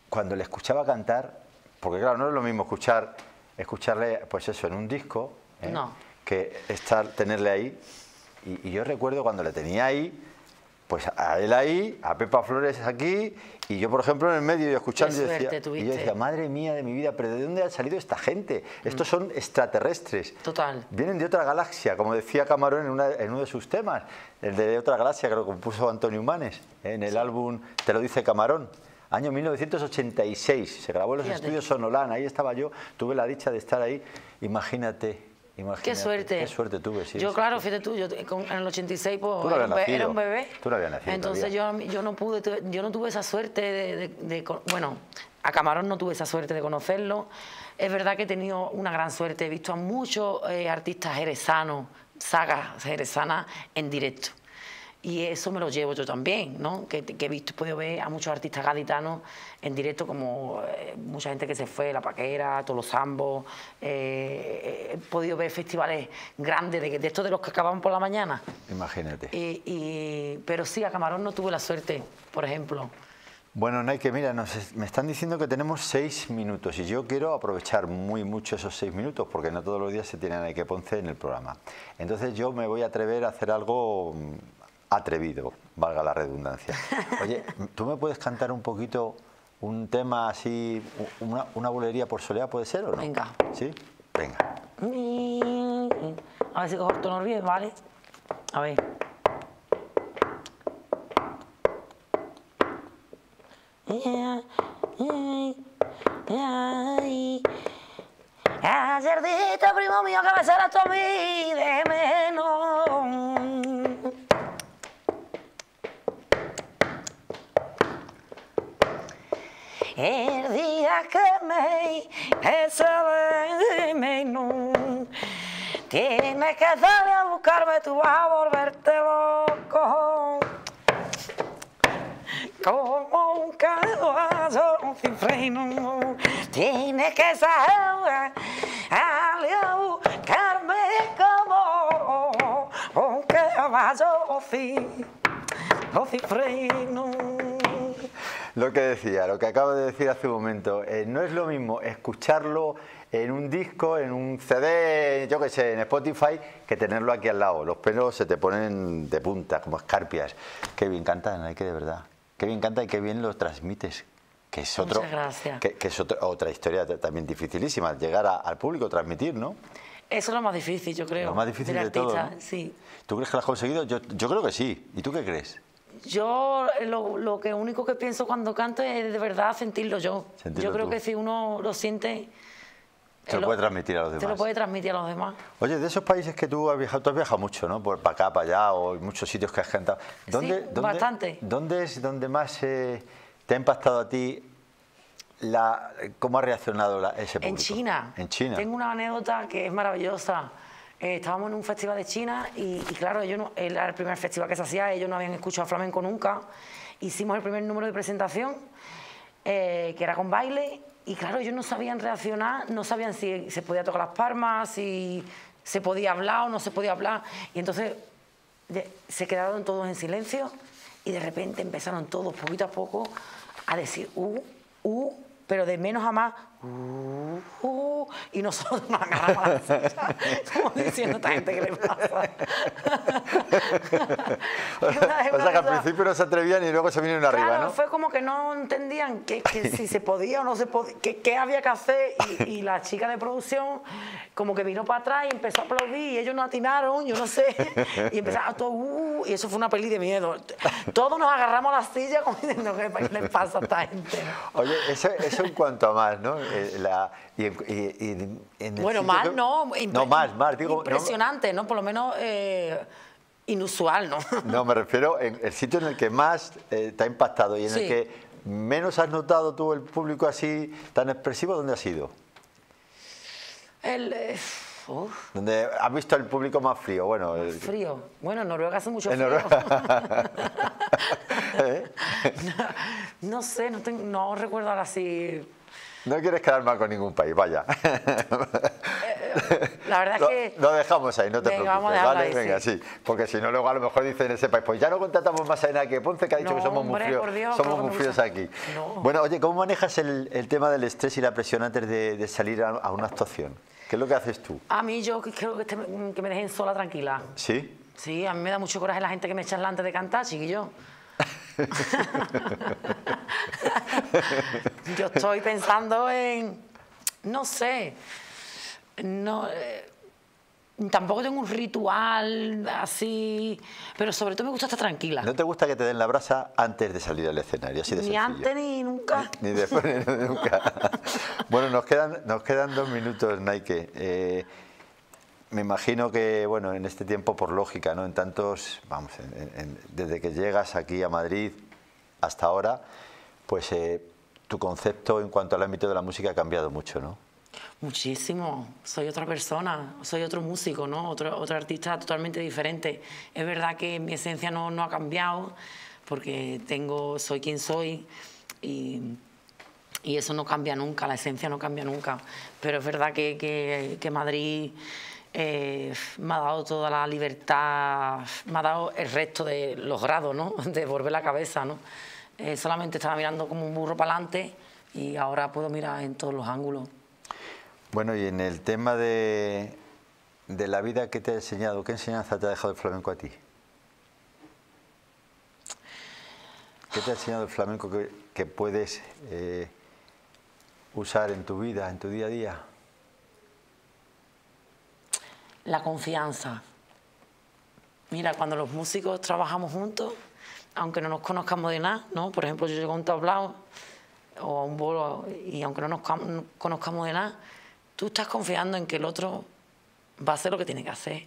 cuando le escuchaba cantar, porque claro, no es lo mismo escuchar, escucharle, pues eso, en un disco, ¿eh? que estar, tenerle ahí. Y, y, yo recuerdo cuando le tenía ahí, pues a él ahí, a Pepa Flores aquí, y yo, por ejemplo, en el medio escuchando, y, decía, y yo decía, madre mía de mi vida, pero ¿de dónde ha salido esta gente? Estos mm. son extraterrestres. Total. Vienen de otra galaxia, como decía Camarón en, en uno de sus temas, el de otra galaxia que lo compuso Antonio Humanes, ¿eh? en el álbum Te lo dice Camarón. Año 1986, se grabó en los estudios Sonolán, ahí estaba yo, tuve la dicha de estar ahí, imagínate, Qué suerte. Qué suerte tuve, sí. Yo, claro, fíjate tú, yo en el 86 pues, era, un bebé. Tú no habías nacido. Entonces yo, yo, no pude, yo no tuve esa suerte de, Bueno, a Camarón no tuve esa suerte de conocerlo. Es verdad que he tenido una gran suerte. He visto a muchos eh, artistas jerezanos, sagas jerezanas en directo y eso me lo llevo yo también, ¿no? que, he visto, he podido ver a muchos artistas gaditanos en directo, como eh, mucha gente que se fue, La Paquera, todos los Zambos, eh, he podido ver festivales grandes de, de estos de los que acababan por la mañana. Imagínate. Y, pero sí, a Camarón no tuve la suerte, por ejemplo. Bueno, Nike, mira, me están diciendo que tenemos seis minutos y yo quiero aprovechar muy mucho esos seis minutos porque no todos los días se tiene Nike Ponce en el programa. Entonces yo me voy a atrever a hacer algo atrevido, valga la redundancia. Oye, ¿tú me puedes cantar un poquito un tema así, una, una bulería por soleá, puede ser o no? Venga. ¿Sí? Venga. A ver si cojo el tono bien, ¿vale? A ver. Ayer dijiste, primo mío, que me será tu vida menos. Me ese de menú. Tienes que salir a buscarme, vas a volverte loco. Como un caballo sin freno, tienes que salir a buscarme como un caballo sin, sin freno. Lo que decía, lo que acabo de decir hace un momento, eh, no es lo mismo escucharlo en un disco, en un CD, yo qué sé, en Spotify, que tenerlo aquí al lado. Los pelos se te ponen de punta, como escarpias. Qué bien cantan, hay que de verdad. Qué bien canta y qué bien lo transmites. Que es, otro, que, es otra historia también dificilísima, llegar al público, transmitir, ¿no? Eso es lo más difícil, yo creo. Lo más difícil de, todo. Sí. ¿Tú crees que lo has conseguido? Yo, yo creo que sí. ¿Y tú qué crees? Yo lo, lo, que único que pienso cuando canto es de verdad sentirlo yo. yo creo que si uno lo siente... Se lo, puede transmitir a los demás. Se lo puede transmitir a los demás. Oye, de esos países que tú has viajado, tú has viajado mucho, ¿no? Por para acá, para allá, o en muchos sitios que has cantado. ¿Dónde, sí, bastante. ¿Dónde es donde más eh, te ha impactado a ti la, cómo ha reaccionado ese público? En China. En China. Tengo una anécdota que es maravillosa. Eh, estábamos en un festival de China y, claro, ellos no, era el primer festival que se hacía, ellos no habían escuchado flamenco nunca. Hicimos el primer número de presentación, eh, que era con baile, y claro, ellos no sabían reaccionar, no sabían si se podía tocar las palmas, si se podía hablar o no se podía hablar. Y entonces se quedaron todos en silencio y de repente empezaron todos, poquito a poco, a decir, uh, uh, pero de menos a más, uh, uh, y nosotros nos agarramos a la silla, como diciendo esta gente que le pasa. o sea que al principio no se atrevían y luego se vinieron arriba, claro, ¿no? fue como que no entendían que, que si se podía o no se podía, que, qué había que hacer y, y, la chica de producción como que vino para atrás y empezó a aplaudir y ellos no atinaron, yo no sé, y empezaron todo, uh, y eso fue una peli de miedo. Todos nos agarramos a la silla como diciendo, ¿qué le pasa a esta gente? Oye, eso, eso en cuanto a más, ¿no? Eh, la, y, y, y en el bueno, más que, no. No, más, más. Digo, impresionante, ¿no? Por lo menos eh, inusual, ¿no? No, me refiero en el sitio en el que más eh, te ha impactado y en Sí. el que menos has notado tú el público así tan expresivo, ¿dónde ha sido? El, eh, ¿Dónde has visto el público más frío? Bueno, el- frío. Bueno, en Noruega hace mucho frío. ¿Eh? no sé, no, tengo- no recuerdo ahora si... No quieres quedar mal con ningún país, vaya. La verdad es Lo, que... lo dejamos ahí, no te Venga, preocupes, ¿vale? ahí, Venga, sí. sí. Porque si no, luego a lo mejor dicen en ese país, pues ya no contratamos más a Ena que Ponce, que ha dicho No, que somos muy hombre, fríos, por Dios, somos muy fríos aquí. No. Bueno, oye, ¿cómo manejas el, el tema del estrés y la presión antes de, de salir a, a una actuación? ¿Qué es lo que haces tú? A mí yo creo que, este- que me dejen sola tranquila. ¿Sí? Sí, a mí me da mucho coraje la gente que me echa antes de cantar, chiquillo. Yo estoy pensando en, no sé, no, eh, tampoco tengo un ritual así, pero sobre todo me gusta estar tranquila. ¿No te gusta que te den la brasa antes de salir al escenario? Así de ni sencillo. antes ni nunca. Ni después ni nunca. bueno, nos quedan, nos quedan dos minutos, Nike. Eh, me imagino que, bueno, en este tiempo, por lógica, ¿no? En tantos, vamos, desde que llegas aquí a Madrid hasta ahora, pues eh, tu concepto en cuanto al ámbito de la música ha cambiado mucho, ¿no? Muchísimo. Soy otra persona, soy otro músico, ¿no? Otro, otro artista totalmente diferente. Es verdad que mi esencia no, no ha cambiado porque tengo, soy quien soy y, y eso no cambia nunca, la esencia no cambia nunca. Pero es verdad que- que Madrid eh, me ha dado toda la libertad, me ha dado el resto de los grados, ¿no? De volver la cabeza, ¿no? Eh, solamente estaba mirando como un burro para adelante y ahora puedo mirar en todos los ángulos. Bueno, y en el tema de, de la vida que te ha enseñado, ¿qué enseñanza te ha dejado el flamenco a ti? ¿Qué te ha enseñado el flamenco que, que puedes eh, usar en tu vida, en tu día a día? La confianza. Mira, cuando los músicos trabajamos juntos, aunque no nos conozcamos de nada, ¿no? Por ejemplo, yo llego a un tablao o a un bolo y aunque no nos cam- no conozcamos de nada, tú estás confiando en que el otro va a hacer lo que tiene que hacer.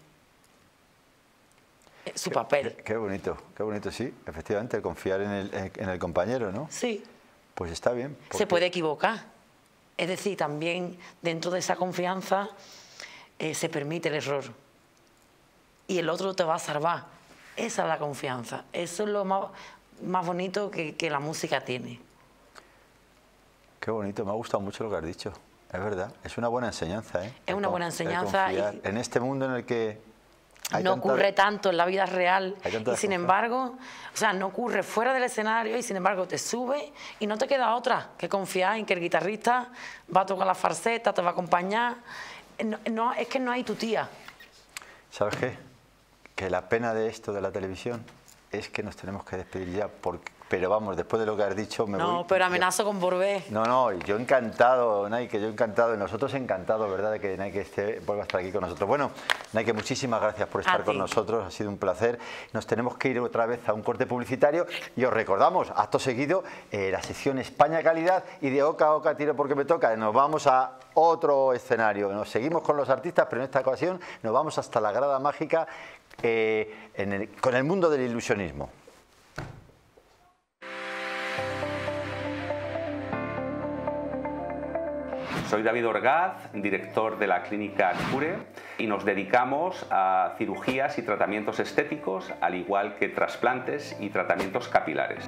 Es su papel. Qué, qué bonito, qué bonito, sí, efectivamente, confiar en el, en el compañero, ¿no? Sí, Pues está bien. se puede equivocar. Es decir, también dentro de esa confianza eh, se permite el error. Y el otro te va a salvar. Esa es la confianza. Eso es lo más, más bonito que, que la música tiene. Qué bonito, me ha gustado mucho lo que has dicho. Es verdad, es una buena enseñanza, ¿eh? Es El una buena enseñanza y- En este mundo en el que... hay no tanta- ocurre tanto en la vida real y sin embargo, o sea, no ocurre fuera del escenario y sin embargo te sube y no te queda otra que confiar en que el guitarrista va a tocar la farceta, te va a acompañar. No, no, es que no hay tu tía. ¿Sabes qué? Que la pena de esto de la televisión es que nos tenemos que despedir ya, porque, pero vamos, después de lo que has dicho me No, voy... pero amenazo con volver. No, no, yo encantado, Nike, yo encantado, y nosotros encantados, ¿verdad?, de que Nike esté, vuelva a estar aquí con nosotros. Bueno, Nike, muchísimas gracias por estar A con ti. nosotros, ha sido un placer. Nos tenemos que ir otra vez a un corte publicitario y os recordamos, acto seguido, eh, la sección España Calidad y de Oca a Oca tiro porque me toca. Nos vamos a otro escenario, nos seguimos con los artistas, pero en esta ocasión nos vamos hasta la grada mágica eh, en el- con el mundo del ilusionismo. Soy David Orgaz, director de la clínica Cure y nos dedicamos a cirugías y tratamientos estéticos, al igual que trasplantes y tratamientos capilares.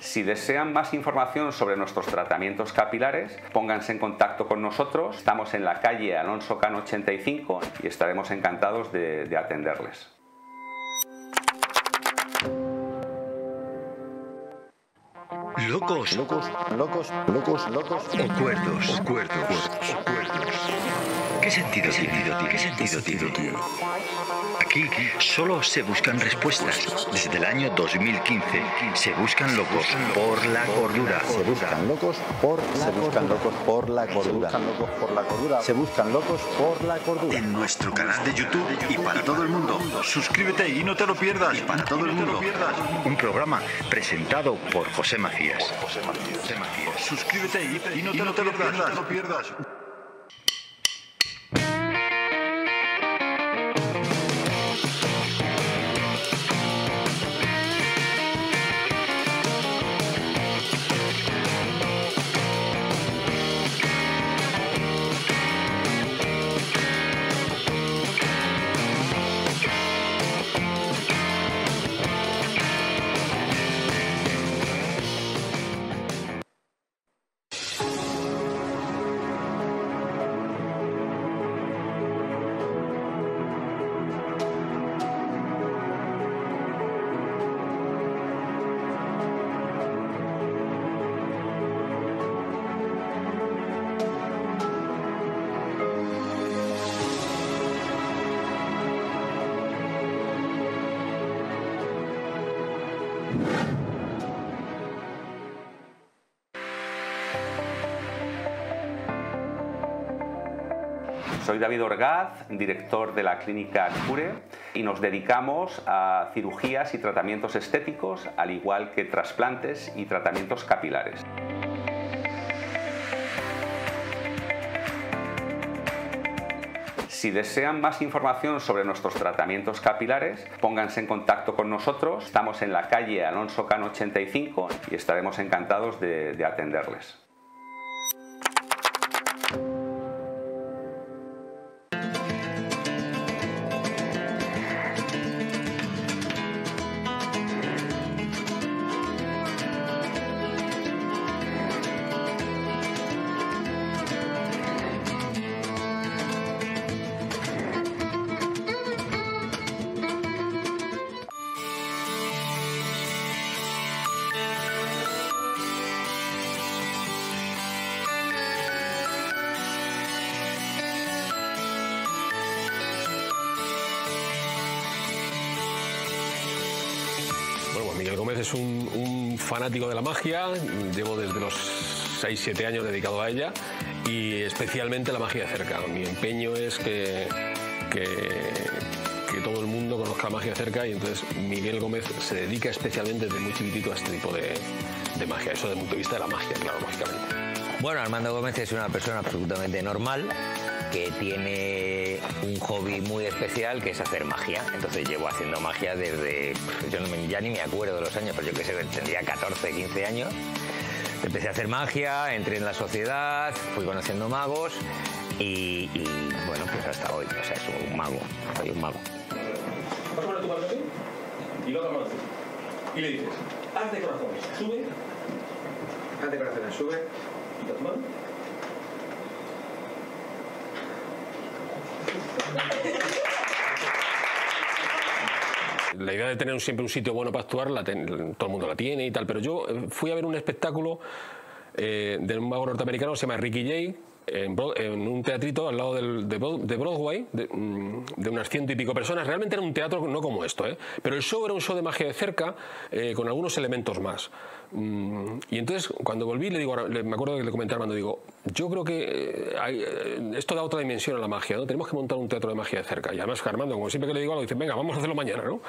Si desean más información sobre nuestros tratamientos capilares, pónganse en contacto con nosotros. Estamos en la calle Alonso Cano 85 y estaremos encantados de atenderles. Locos, locos, locos, locos, locos o cuerdos, cuerdos, cuerdos. ¿Qué sentido tiene? ¿Qué sentido tiene? Aquí solo se buscan respuestas. Desde el año 2015 se buscan locos por la cordura. Se buscan locos por la se buscan locos por la cordura. Se buscan locos por la cordura. Se buscan locos por la cordura. En nuestro canal de YouTube y para todo el mundo. Suscríbete y no te lo pierdas. Para todo el mundo. Un programa presentado por José Macías. Suscríbete y no te lo pierdas. Soy David Orgaz, director de la clínica Cure y nos dedicamos a cirugías y tratamientos estéticos, al igual que trasplantes y tratamientos capilares. Si desean más información sobre nuestros tratamientos capilares, pónganse en contacto con nosotros. Estamos en la calle Alonso Cano 85 y estaremos encantados de atenderles. Llevo desde los 6-7 años dedicado a ella y especialmente la magia cerca. Mi empeño es que, que, todo el mundo conozca la magia cerca y entonces Miguel Gómez se dedica especialmente desde muy chiquitito a este tipo de, de magia, eso desde el punto de vista de la magia, claro, lógicamente. Bueno, Armando Gómez es una persona absolutamente normal que tiene un hobby muy especial que es hacer magia. Entonces llevo haciendo magia desde, yo no me- ya ni me acuerdo de los años, pero yo que sé, tendría 14, 15 años. Empecé a hacer magia, entré en la sociedad, fui conociendo magos y, y, bueno, pues hasta hoy, o sea, soy un mago, soy un mago. Vas a poner tu mano así y la otra mano así. Y le dices, haz de corazones, sube, haz de corazones, sube, quita tu mano. La idea de tener siempre un sitio bueno para actuar, la todo el mundo la tiene y tal, pero yo eh, fui a ver un espectáculo eh, de un mago norteamericano que se llama Ricky Jay. En, un teatrito al lado del- de, Bro- de Broadway, de, mm, de unas ciento y pico personas. Realmente era un teatro no como esto, ¿eh? pero el show era un show de magia de cerca eh, con algunos elementos más. Mm, y entonces, cuando volví, le digo, me acuerdo que le comenté a Armando, digo, yo creo que eh, hay, eh, esto da otra dimensión a la magia, ¿no? Tenemos que montar un teatro de magia de cerca. Y además, Armando, como siempre que le digo algo, dice, venga, vamos a hacerlo mañana, ¿no?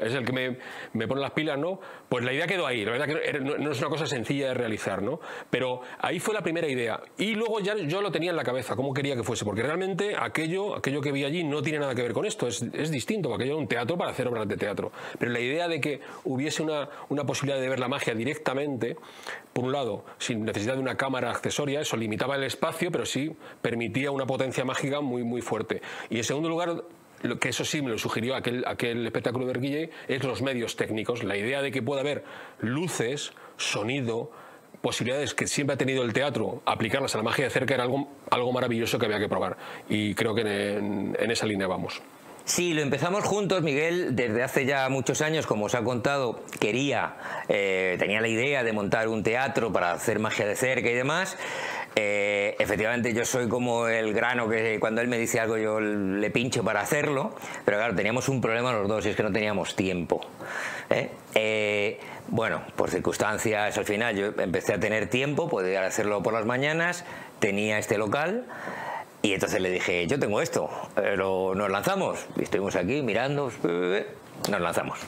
Es el que me, me pone las pilas, ¿no? Pues la idea quedó ahí. La verdad que no, no es una cosa sencilla de realizar, ¿no? Pero ahí fue la primera idea. Y luego ya yo lo tenía en la cabeza, cómo quería que fuese, porque realmente aquello, aquello que vi allí no tiene nada que ver con esto, es, es distinto, aquello era un teatro para hacer obras de teatro. Pero la idea de que hubiese una, una posibilidad de ver la magia directamente, por un lado, sin necesidad de una cámara accesoria, eso limitaba el espacio, pero sí permitía una potencia mágica muy, muy fuerte. Y en segundo lugar, lo que eso sí me lo sugirió aquel, aquel espectáculo de Erguille, es los medios técnicos, la idea de que pueda haber luces, sonido, posibilidades que siempre ha tenido el teatro, aplicarlas a la magia de cerca era algo, algo maravilloso que había que probar. Y creo que en, en esa línea vamos. Sí, lo empezamos juntos. Miguel, desde hace ya muchos años, como os ha contado, quería, eh, tenía la idea de montar un teatro para hacer magia de cerca y demás. Eh, efectivamente, yo soy como el grano que cuando él me dice algo yo le pincho para hacerlo, pero claro, teníamos un problema los dos y es que no teníamos tiempo. ¿eh? bueno, por circunstancias, al final yo empecé a tener tiempo, podía hacerlo por las mañanas, tenía este local. Y entonces le dije, yo tengo esto, pero nos lanzamos. Y estuvimos aquí mirando, nos lanzamos.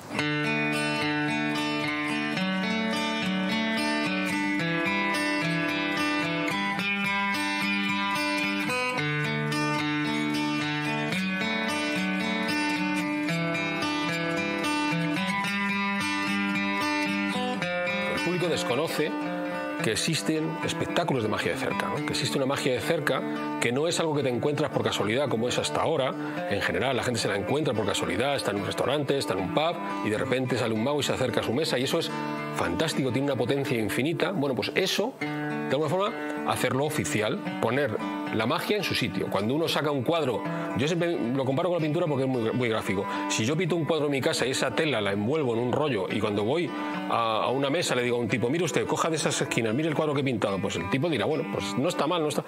Existen espectáculos de magia de cerca, que existe una magia de cerca que no es algo que te encuentras por casualidad como es hasta ahora. En general la gente se la encuentra por casualidad, está en un restaurante, está en un pub y de repente sale un mago y se acerca a su mesa y eso es fantástico, tiene una potencia infinita. Bueno, pues eso, de alguna forma, hacerlo oficial, poner la magia en su sitio. Cuando uno saca un cuadro, yo siempre lo comparo con la pintura porque es muy, muy gráfico. Si yo pinto un cuadro en mi casa y esa tela la envuelvo en un rollo y cuando voy a, una mesa le digo a un tipo, mire usted, coja de esas esquinas, mire el cuadro que he pintado, pues el tipo dirá, bueno, pues no está mal, no está...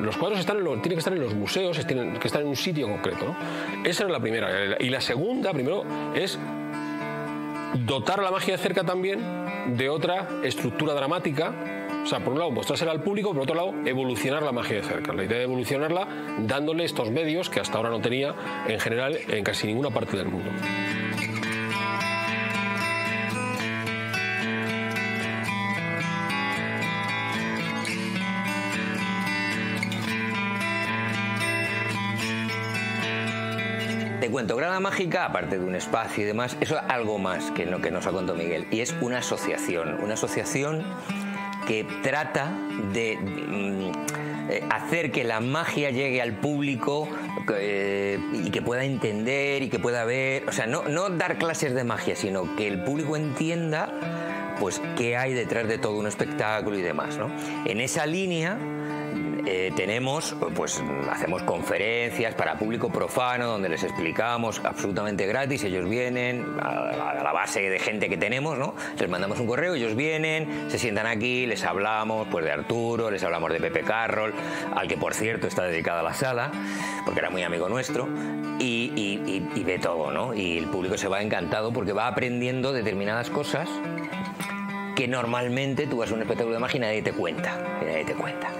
Los cuadros están en tienen que estar en los museos, tienen que estar en un sitio concreto. ¿no? Esa era la primera. Y la segunda, primero, es dotar a la magia de cerca también de otra estructura dramática sea, por un lado, mostrársela al público, por otro lado, evolucionar la magia de cerca. La idea de evolucionarla dándole estos medios que hasta ahora no tenía en general en casi ninguna parte del mundo. Te cuento, Grana Mágica, aparte de un espacio y demás, eso es algo más que lo que nos ha contado Miguel. Y es una asociación, una asociación que trata de mm, eh, hacer que la magia llegue al público eh, y que pueda entender y que pueda ver, o sea, no, no dar clases de magia, sino que el público entienda pues qué hay detrás de todo un espectáculo y demás. ¿no? En esa línea eh, tenemos, pues hacemos conferencias para público profano donde les explicamos absolutamente gratis, ellos vienen a, la base de gente que tenemos, ¿no? Les mandamos un correo, ellos vienen, se sientan aquí, les hablamos pues de Arturo, les hablamos de Pepe Carroll, al que por cierto está dedicada la sala, porque era muy amigo nuestro, y, y ve todo, ¿no? Y el público se va encantado porque va aprendiendo determinadas cosas que normalmente tú vas a un espectáculo de magia y nadie te cuenta, y nadie te cuenta.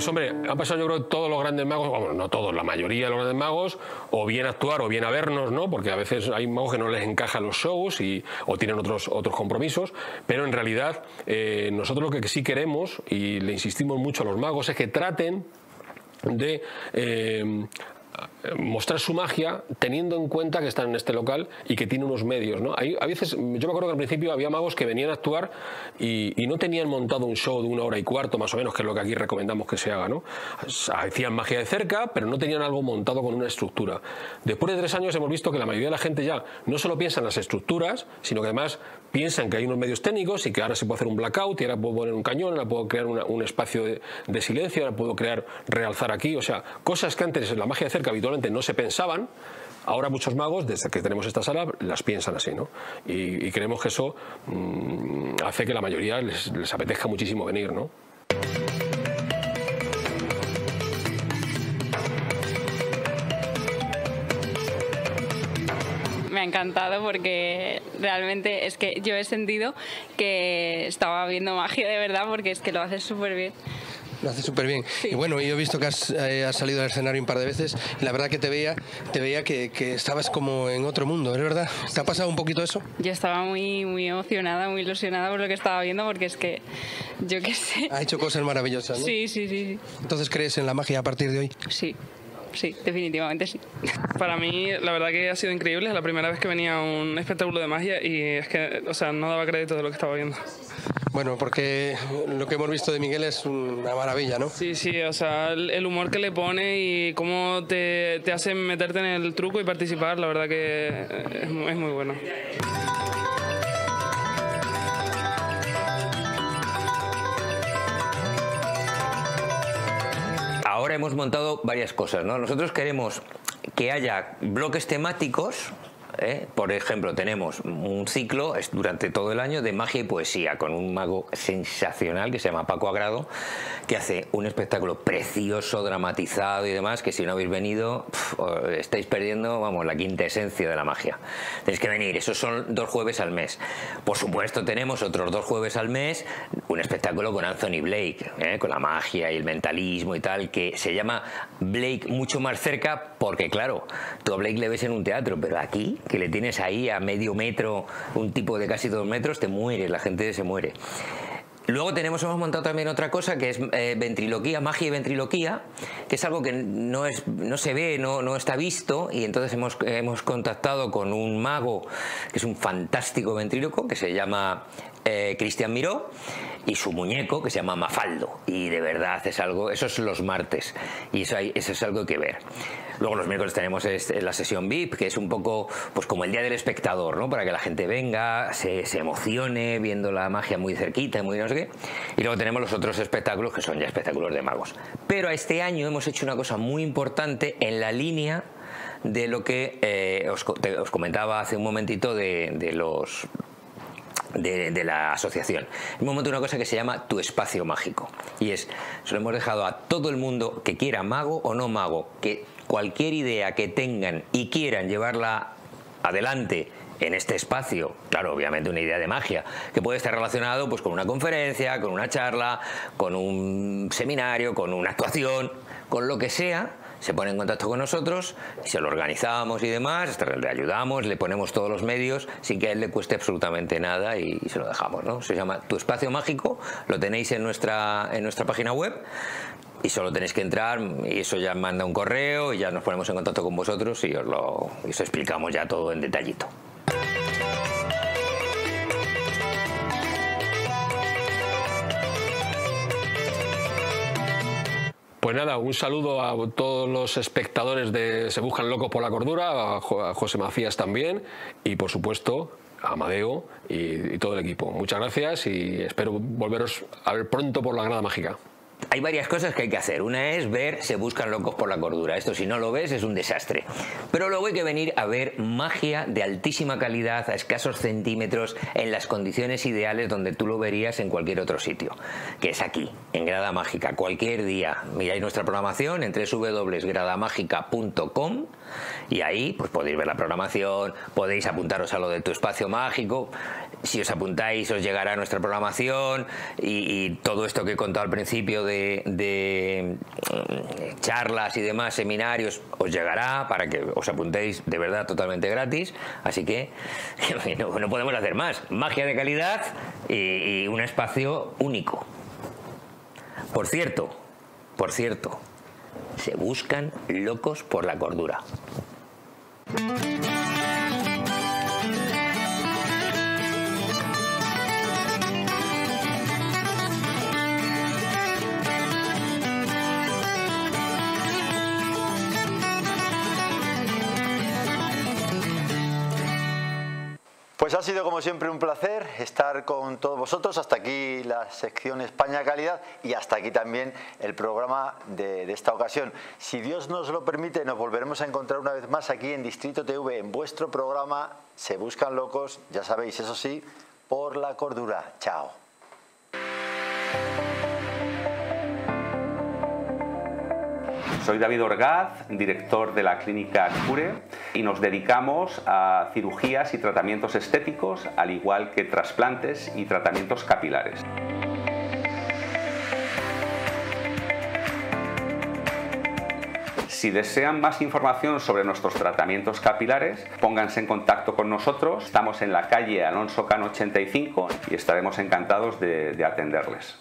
Pues hombre, han pasado yo creo todos los grandes magos, bueno, no todos, la mayoría de los grandes magos, o bien actuar o bien a vernos, ¿no? Porque a veces hay magos que no les encajan los shows y, o tienen otros, otros compromisos, pero en realidad eh, nosotros lo que sí queremos, y le insistimos mucho a los magos, es que traten de eh, mostrar su magia teniendo en cuenta que están en este local y que tiene unos medios. ¿no? Hay, a veces, yo me acuerdo que al principio había magos que venían a actuar y, no tenían montado un show de una hora y cuarto, más o menos, que es lo que aquí recomendamos que se haga. ¿no? Hacían magia de cerca, pero no tenían algo montado con una estructura. Después de tres años hemos visto que la mayoría de la gente ya no solo piensa en las estructuras, sino que además piensan que hay unos medios técnicos y que ahora se puede hacer un blackout y ahora puedo poner un cañón, ahora puedo crear un espacio de, de silencio, ahora puedo crear, realzar aquí, o sea, cosas que antes en la magia de cerca habitualmente no se pensaban, ahora muchos magos, desde que tenemos esta sala, las piensan así, ¿no? Y, creemos que eso mm, hace que la mayoría les, apetezca muchísimo venir, ¿no? me ha encantado porque realmente es que yo he sentido que estaba viendo magia de verdad porque es que lo haces súper bien. Lo hace súper bien. Y bueno, yo he visto que eh, has, salido al escenario un par de veces y la verdad que te veía, te veía que, estabas como en otro mundo, ¿es verdad? ¿Te ha pasado un poquito eso? Yo estaba muy, muy emocionada, muy ilusionada por lo que estaba viendo porque es que, yo qué sé. Ha hecho cosas maravillosas, ¿no? Sí, sí, sí. Entonces, ¿crees en la magia a partir de hoy? Sí. Sí, definitivamente sí. Para mí, la verdad que ha sido increíble. Es la primera vez que venía a un espectáculo de magia y es que, o sea, no daba crédito de lo que estaba viendo. Bueno, porque lo que hemos visto de Miguel es una maravilla, ¿no? Sí, sí, o sea, el, humor que le pone y cómo te, te, hace meterte en el truco y participar, la verdad que es, es muy bueno. Ahora hemos montado varias cosas, ¿no? Nosotros queremos que haya bloques temáticos ¿eh? Por ejemplo, tenemos un ciclo durante todo el año de magia y poesía con un mago sensacional que se llama Paco Agrado, que hace un espectáculo precioso, dramatizado y demás, que si no habéis venido estáis perdiendo, vamos, la quinta esencia de la magia. Tenéis que venir, esos son dos jueves al mes. Por supuesto, tenemos otros dos jueves al mes un espectáculo con Anthony Blake, ¿eh? con la magia y el mentalismo y tal, que se llama Blake mucho más cerca porque, claro, tú a Blake le ves en un teatro, pero aquí que le tienes ahí a medio metro, un tipo de casi dos metros, te mueres, la gente se muere. Luego tenemos, hemos montado también otra cosa que es eh, ventriloquía, magia y ventriloquía, que es algo que no, es, no se ve, no, no está visto, y entonces hemos, hemos contactado con un mago que es un fantástico ventríloco que se llama eh, Cristian Miró y su muñeco que se llama Mafaldo. Y de verdad es algo, eso es los martes, y eso, eso es algo que ver. Luego los miércoles tenemos la sesión VIP, que es un poco pues como el día del espectador, ¿no? Para que la gente venga, se, emocione viendo la magia muy cerquita, muy no sé qué. Y luego tenemos los otros espectáculos que son ya espectáculos de magos. Pero a este año hemos hecho una cosa muy importante en la línea de lo que eh, os, comentaba hace un momentito de, los de, la asociación. Hemos montado una cosa que se llama Tu Espacio Mágico. Y es, se lo hemos dejado a todo el mundo que quiera mago o no mago, que cualquier idea que tengan y quieran llevarla adelante en este espacio, claro, obviamente una idea de magia, que puede estar relacionado pues, con una conferencia, con una charla, con un seminario, con una actuación, con lo que sea, se pone en contacto con nosotros, se lo organizamos y demás, le ayudamos, le ponemos todos los medios sin que a él le cueste absolutamente nada y, se lo dejamos. ¿no? Se llama Tu Espacio Mágico, lo tenéis en nuestra, en nuestra página web y solo tenéis que entrar y eso ya manda un correo y ya nos ponemos en contacto con vosotros y os lo os explicamos ya todo en detallito. Pues nada, un saludo a todos los espectadores de Se Buscan Locos por la Cordura, a José Macías también y por supuesto a Amadeo y, y todo el equipo. Muchas gracias y espero volveros a ver pronto por la Granada Mágica hay varias cosas que hay que hacer. Una es ver Se buscan locos por la cordura. Esto si no lo ves es un desastre. Pero luego hay que venir a ver magia de altísima calidad a escasos centímetros en las condiciones ideales donde tú lo verías en cualquier otro sitio. Que es aquí, en Grada Mágica. Cualquier día miráis nuestra programación en www.gradamágica.com y ahí pues podéis ver la programación, podéis apuntaros a lo de tu espacio mágico. Si os apuntáis os llegará nuestra programación y, todo esto que he contado al principio de, mm, charlas y demás, seminarios, os llegará para que os apuntéis de verdad totalmente gratis. Así que no, podemos hacer más. Magia de calidad y, y un espacio único. Por cierto, por cierto, se buscan locos por la cordura. Pues ha sido como siempre un placer estar con todos vosotros. Hasta aquí la sección España Calidad y hasta aquí también el programa de, de, esta ocasión. Si Dios nos lo permite, nos volveremos a encontrar una vez más aquí en Distrito TV, en vuestro programa Se Buscan Locos, ya sabéis, eso sí, por la cordura. Chao. Soy David Orgaz, director de la clínica Cure y nos dedicamos a cirugías y tratamientos estéticos, al igual que trasplantes y tratamientos capilares. Si desean más información sobre nuestros tratamientos capilares, pónganse en contacto con nosotros. Estamos en la calle Alonso Cano 85 y estaremos encantados de atenderles.